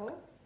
Oh.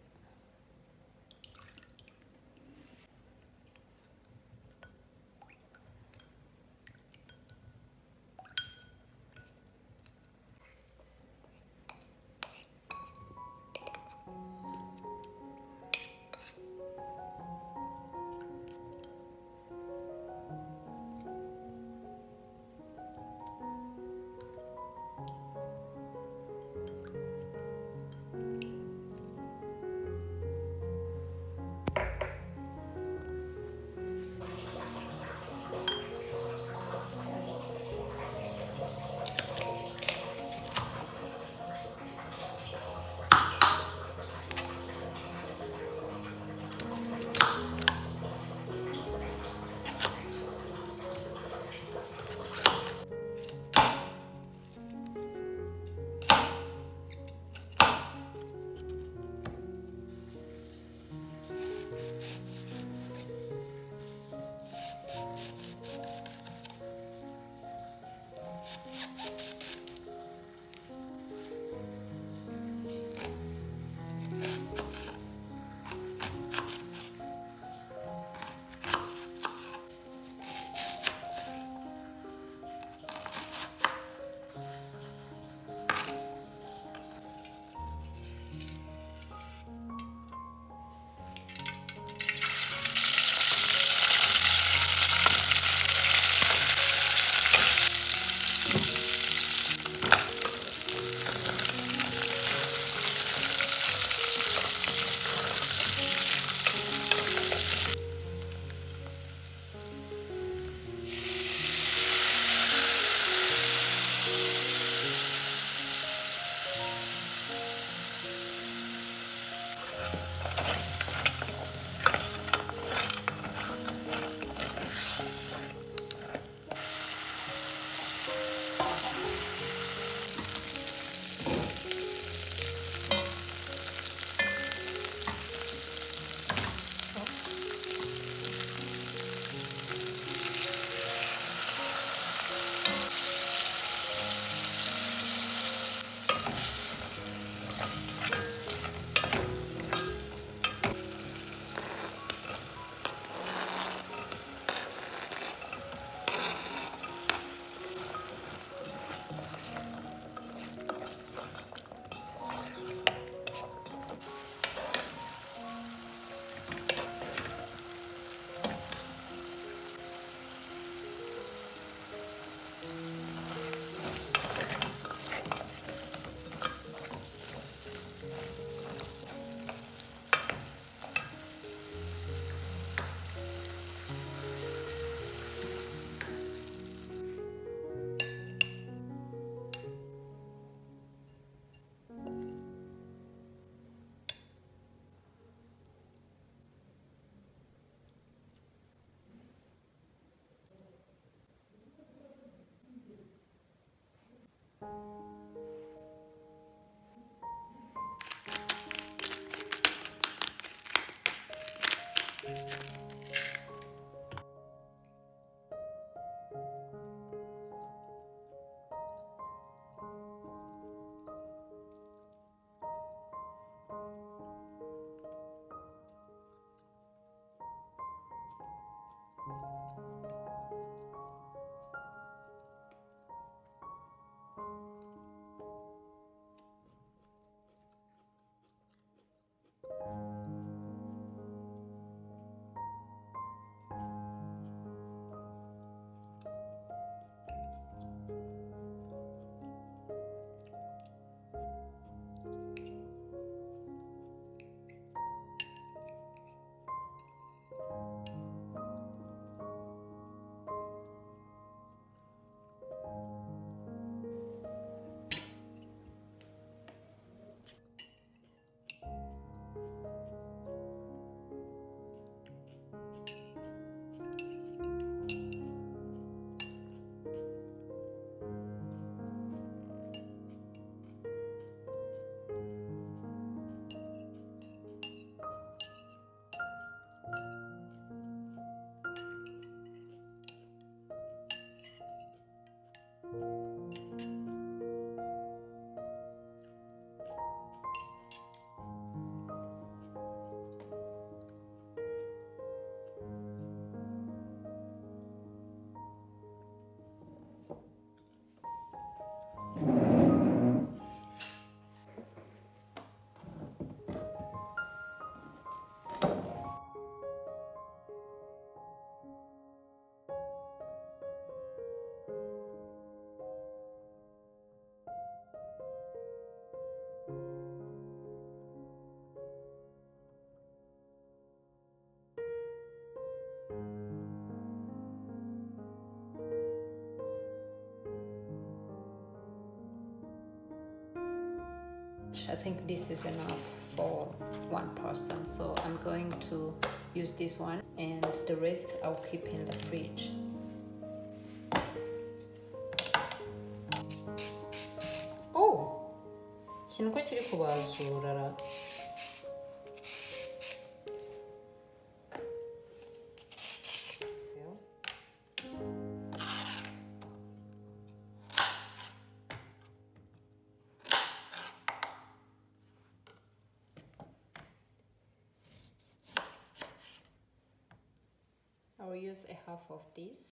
I think this is enough for one person. So I'm going to use this one and the rest I'll keep in the fridge. Oh! Half of this.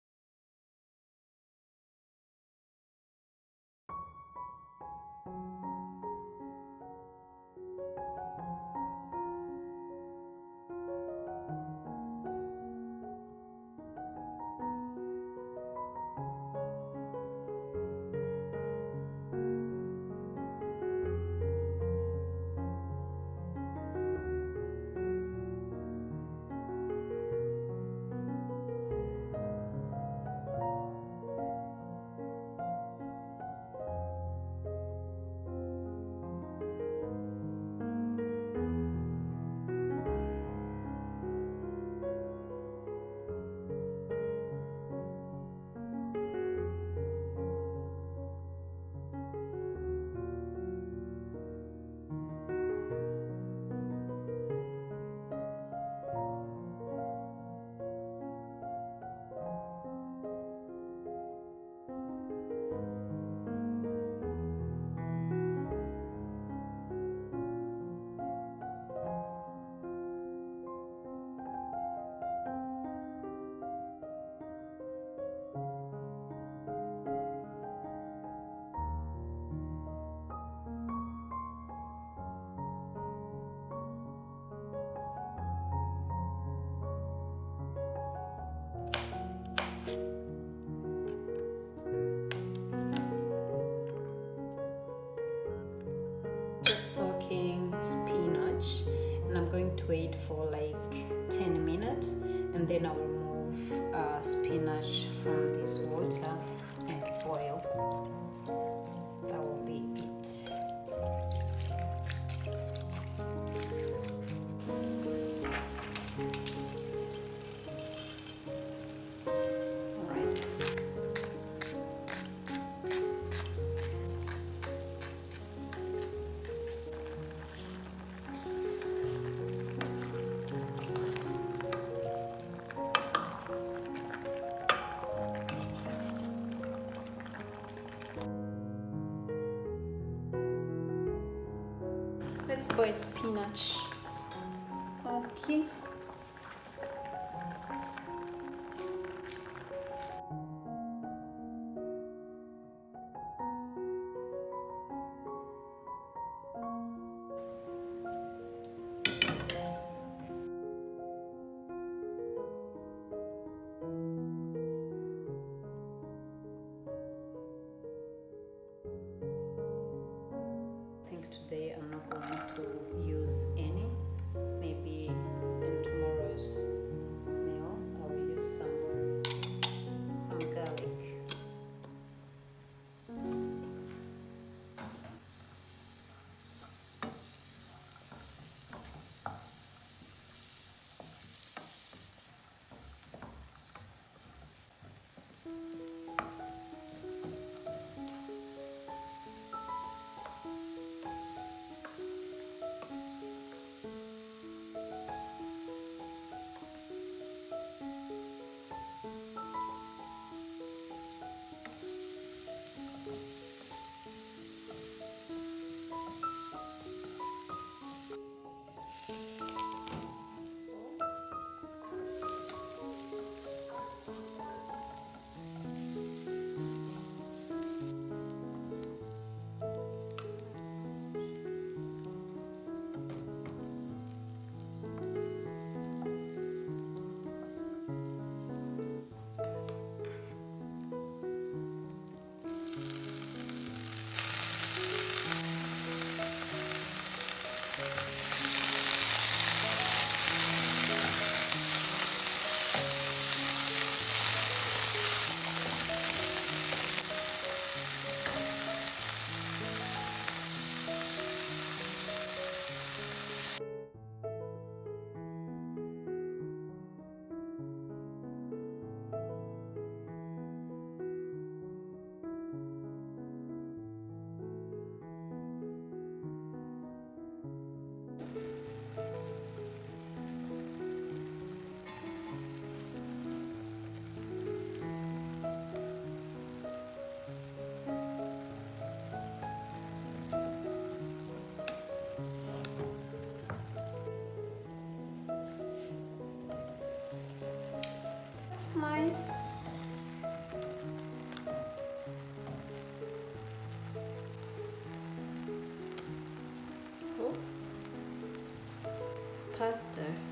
Going to wait for like 10 minutes and then I'll remove uh, spinach from this water and boil. Boil Pasta.